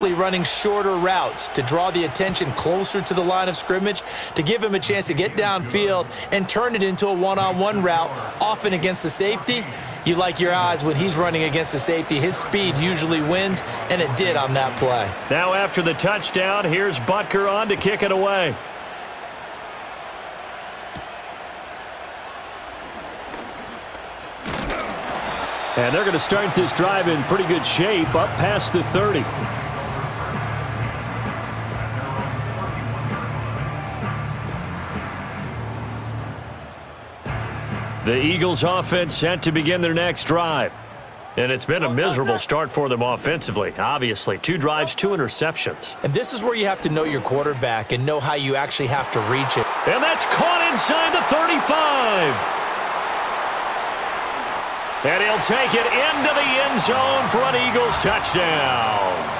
running shorter routes to draw the attention closer to the line of scrimmage to give him a chance to get downfield and turn it into a one-on-one -on -one route, often against the safety. You like your odds when he's running against the safety. His speed usually wins, and it did on that play. Now after the touchdown, here's Butker on to kick it away. And they're going to start this drive in pretty good shape up past the 30. The Eagles offense set to begin their next drive. And it's been a miserable start for them offensively, obviously. Two drives, two interceptions. And this is where you have to know your quarterback and know how you actually have to reach it. And that's caught inside the 35. And he'll take it into the end zone for an Eagles touchdown.